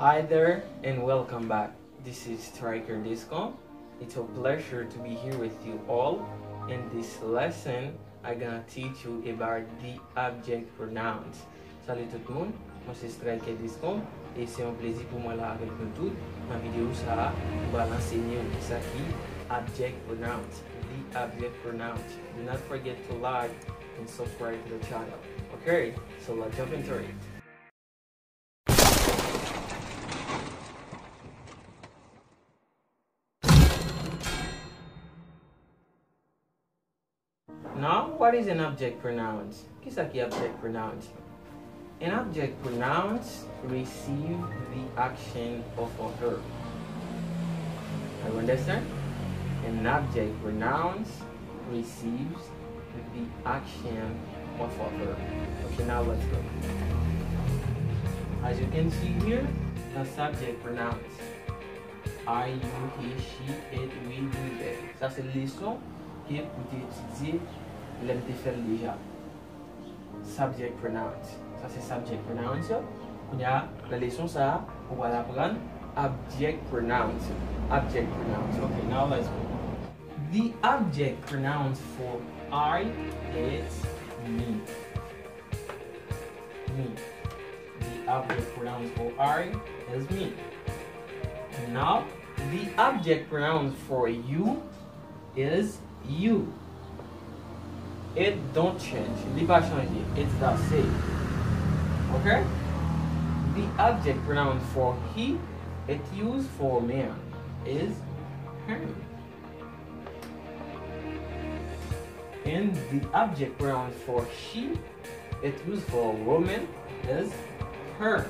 Hi there and welcome back. This is Stryker Descombe. It's a pleasure to be here with you all. In this lesson, I'm gonna teach you about the object pronouns. Salut tout le monde, moi c'est Stryker Descombe et c'est un plaisir pour moi là avec nous tous. La vidéo ça, va l'enseigner ça qui object pronouns. The object pronouns. Do not forget to like and subscribe to the channel. Okay, so let's jump into it. What is an object pronouns? Qui object pronouns? An object pronouns receive the action of a verb. You understand? An object pronouns receives the action of a verb. Okay, now let's go. As you can see here, the subject pronouns. I, you, he, she, it, we, we, they. Ça, c'est leçon qui est pour étudier l'être fait déjà. Subject pronouns. Ça, c'est subject pronouns. Il y a la leçon, ça, on va l'apprendre. Object pronouns. Object pronouns. Okay, now let's go. The object pronouns for I is me. Me. The object pronouns for I is me. And Now, the object pronouns for you is you. It don't change. Il pas changer. It's the same. Okay? The object pronoun for he, it used for man, is him. And the object pronoun for she, it used for woman, is her.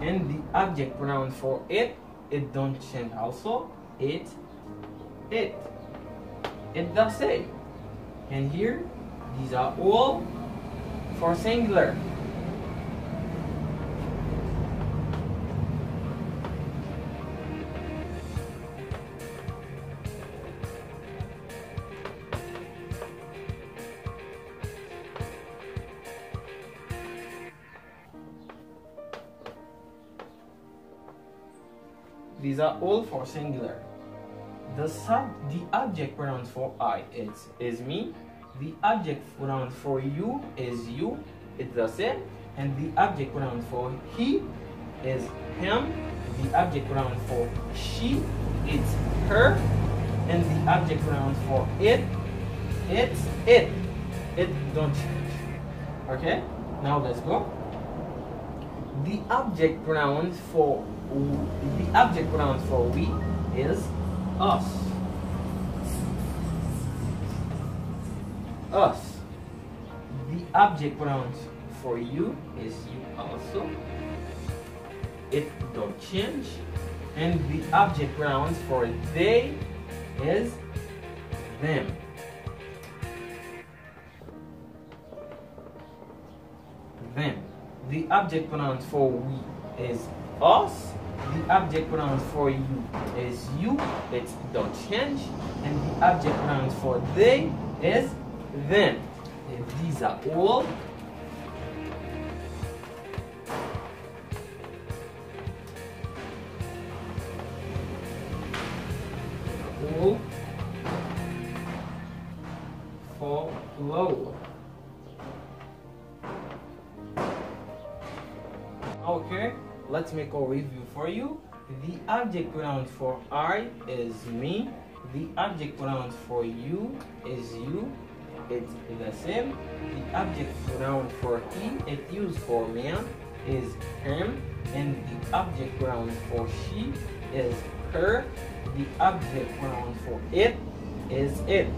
And the object pronoun for it, it don't change also. It, it. It the same. And here, these are all for singular. These are all for singular. The sub, the object pronouns for I is is me. The object pronoun for you is you. It's the same. And the object pronoun for he is him. The object pronoun for she it's her. And the object pronoun for it it's it. It don't change. Okay? Now let's go. The object pronouns for the object pronouns for we is us. Us. The object pronouns for you is you also. It don't change. And the object pronouns for they is them. Them. The object pronouns for we is us. The object pronouns for you is you. It don't change. And the object pronouns for they is them. And these are all all for low. Let's make a review for you. The object pronoun for I is me. The object pronoun for you is you. It's the same. The object pronoun for he, it used for man, is him. And the object pronoun for she is her. The object pronoun for it is it.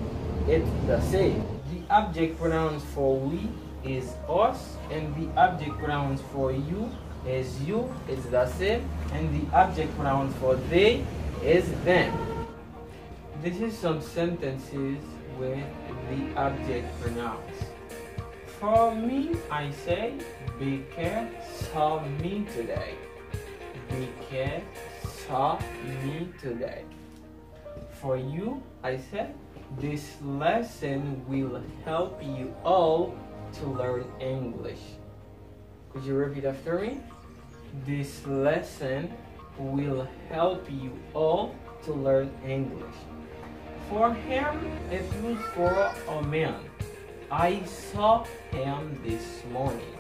It's the same. The object pronouns for we is us. And the object pronouns for you is you, is the same, and the object pronoun for they is them. This is some sentences with the object pronouns. For me, I say, Baker saw me today. Baker saw me today. For you, I said, this lesson will help you all to learn English. Could you repeat after me? This lesson will help you all to learn English. For him, it's used for a man. I saw him this morning.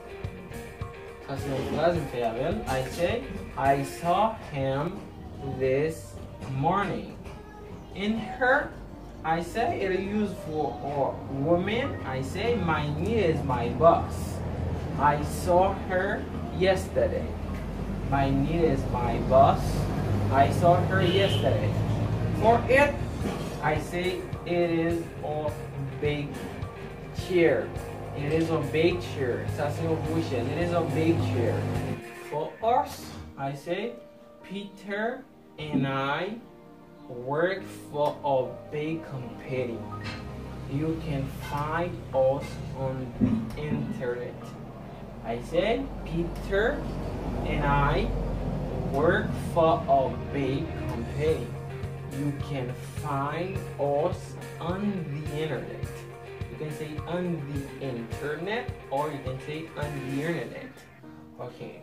Phrase, me fait. I say, I saw him this morning. In her, I say it is used for a woman. I say, my niece is my boss. I saw her yesterday. My niece is my boss. I saw her yesterday. For it, I say it is a big chair. It is a big chair. It is a big chair. For us, I say Peter and I work for a big company. You can find us on the internet. I say Peter and I work for a big company. You can find us on the internet. You can say on the internet or you can say on the internet. Okay.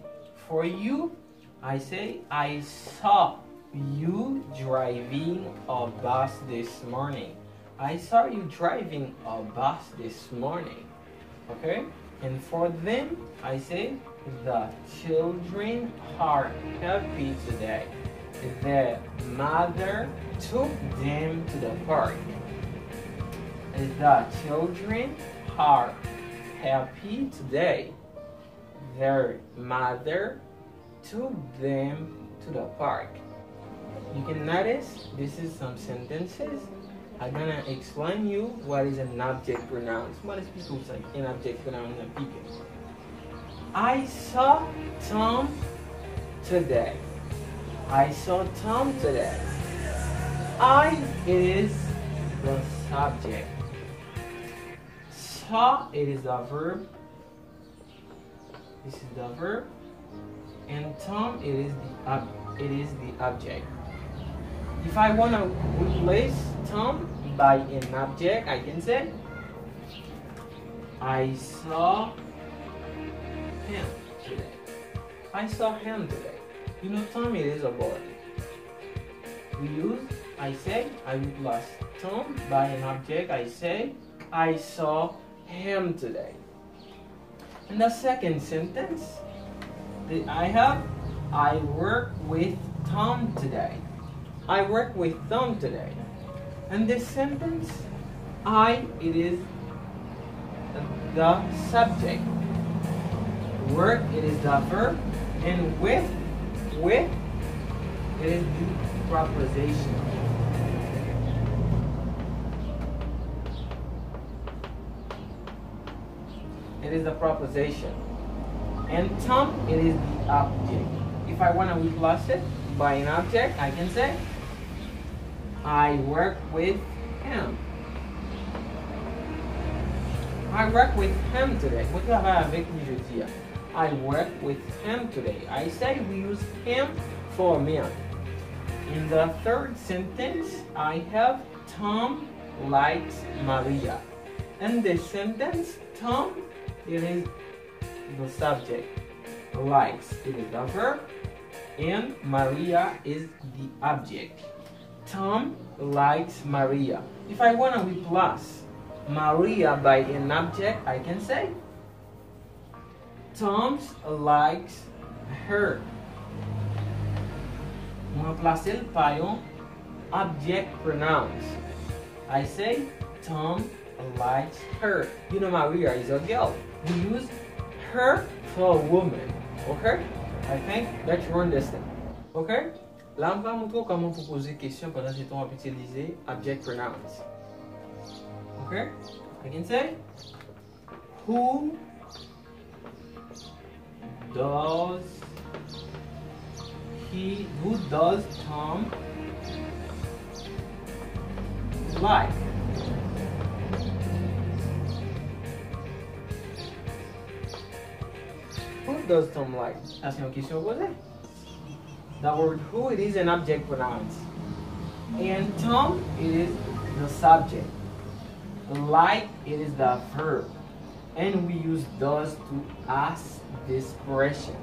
For you, I say I saw you driving a bus this morning. I saw you driving a bus this morning. Okay? And for them, I say the children are happy today. The mother took them to the park. The children are happy today. Their mother took them to the park. You can notice this is some sentences. I'm gonna explain you what is an object pronoun. What is people say an object pronoun in people? I saw Tom today. I saw Tom today. I is the subject. Saw it is the verb. This is the verb. And Tom it is the it is the object. If I want to replace Tom by an object, I can say, I saw him today. I saw him today. You know, Tom is a boy. We use, I say, I replace Tom by an object. I say, I saw him today. In the second sentence, I have, I work with Tom today. I work with Tom today. And this sentence, I, it is the subject. Work, it is the verb. And with, with, it is the proposition. It is the proposition. And Tom, it is the object. If I want to replace it by an object, I can say I work with him. I work with him today. Moi, travaille avec lui. I work with him today. I say we use him for me. In the third sentence, I have Tom likes Maria. In this sentence, Tom, it is the subject. Likes, it is the verb. And Maria is the object. Tom likes Maria. If I want to replace Maria by an object, I can say Tom likes her. Remplacer par un object pronouns. I say Tom likes her. You know Maria is a girl. We use her for a woman. Okay? I think that you understand. Okay? Là, on va montrer comment vous poser question pendant que on va utiliser object pronouns. Okay? I can say, who does he, who does Tom like? Who does Tom like? C'est une question posée. The word who it is an object pronouns. And Tom it is the subject. Like it is the verb. and we use does to ask this question.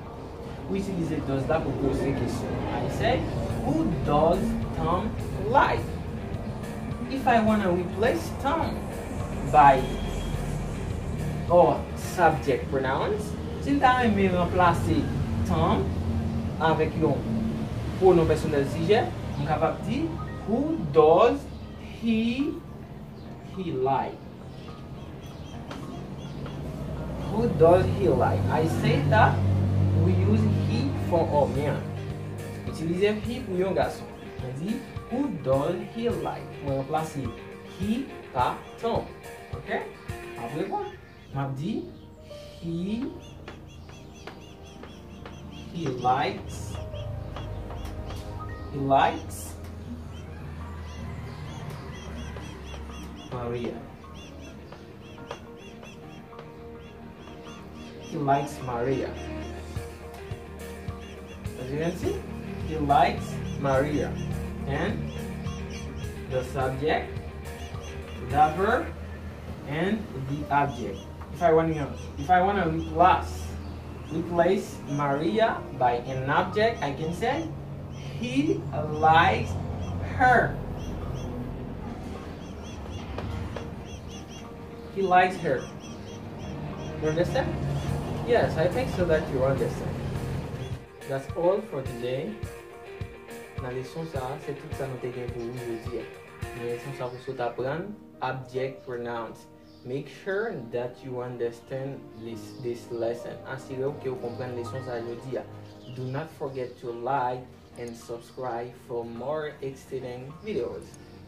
Which is utilize does that pour poser question. I say, who does Tom like? If I want to replace Tom by or subject pronouns, si ta reme remplacer Tom avèk yon pronom personel zije, m kapap di, who does he, he like? Who does he like? I say that we use he for omen. Utilize he pou yon gason. Mwen di, who does he like? Mwen remplase he pa ton. Ok? Apre kon. Mwen di, he, he likes likes Maria. He likes Maria. As you can see, he likes Maria. And the subject, the verb, and the object. If I want to, if I want to replace replace Maria by an object, I can say he likes her. He likes her. You understand? Yes, I think so that you understand. That's all for today. Nan lesyon sa, se tout sa nou te gen pou ou je di. Nan lesyon sa pou sou object pronouns. Make sure that you understand this, this lesson. Asire ou ke ou kompren lesyon sa je di. Do not forget to like and subscribe for more exciting videos.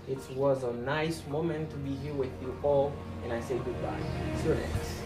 It was a nice moment to be here with you all and I say goodbye. See you next.